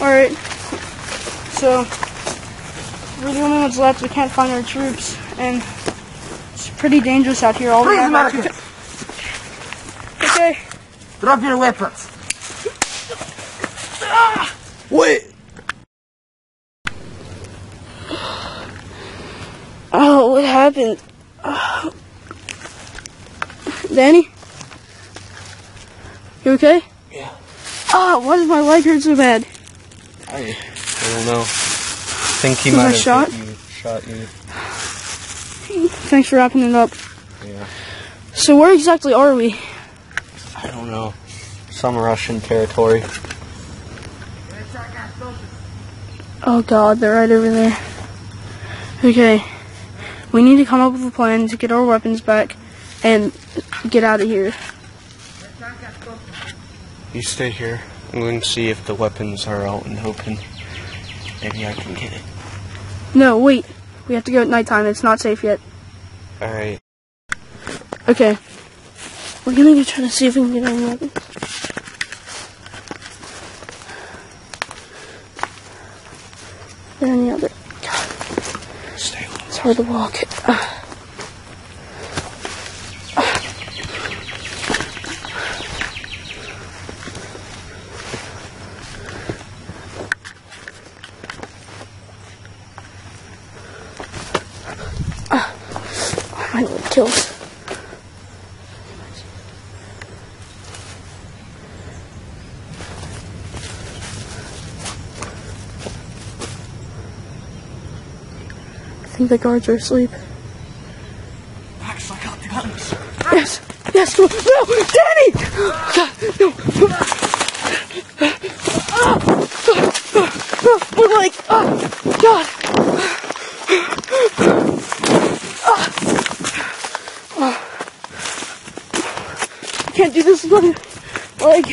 Alright. So, we're the only ones left. We can't find our troops. And it's pretty dangerous out here. All Please, have are Americans, Okay. drop your weapons. Ah! Wait. Oh, what happened? Oh. Danny? You okay? Yeah. Oh, why does my leg hurt so bad? I, I don't know. I think he Was might I have shot? you, shot you. Thanks for wrapping it up. Yeah. So where exactly are we? I don't know. Some Russian territory. Oh god, they're right over there. Okay. We need to come up with a plan to get our weapons back and get out of here. You stay here. I'm going to see if the weapons are out and open. Maybe I can get it. No, wait. We have to go at nighttime. It's not safe yet. Alright. Okay. We're gonna go try to see if we can get any weapons. There any other? God, Stay it's hard to walk. Ah. Ah. Oh, my leg kills. I think the guards are asleep. Max, I got the guns. Yes, yes, no, no, Danny! God, no. Ah, my leg, oh, God. Ah. I can't do this leg.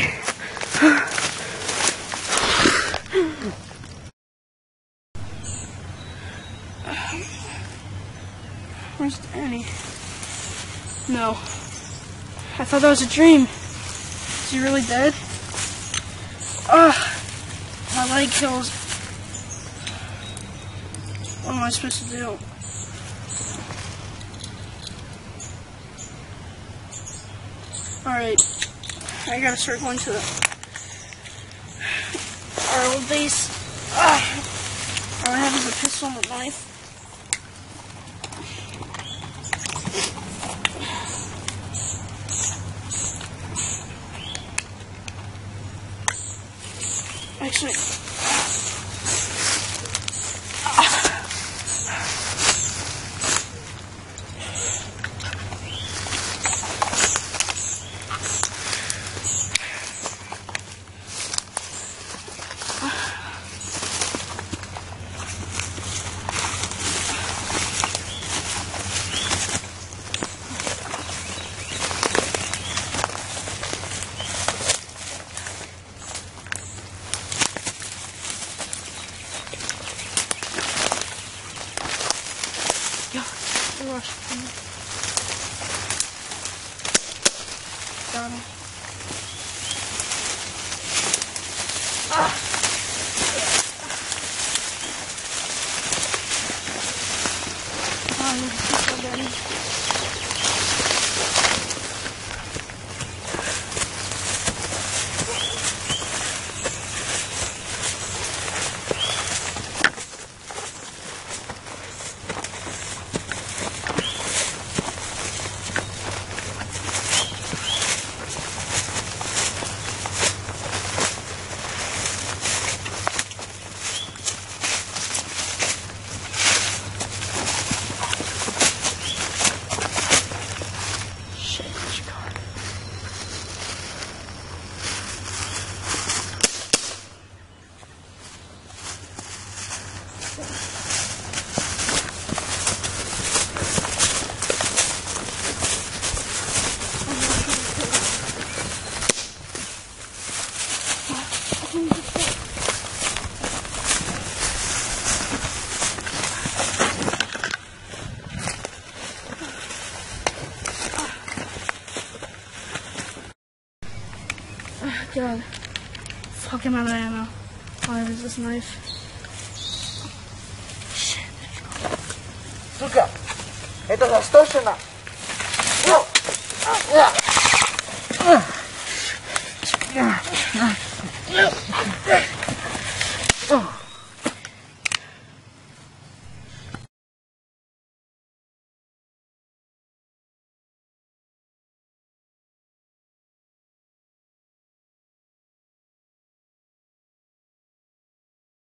Where's Danny? No. I thought that was a dream. Is he really dead? Ugh. My leg kills. What am I supposed to do? Alright. I gotta start going to the our old base. Ugh. All I have is a pistol and a knife. Actually, yeah, rush. Got God. Fuck, I'm out of ammo. Where is this knife? Сука, это застошено. О! А! А!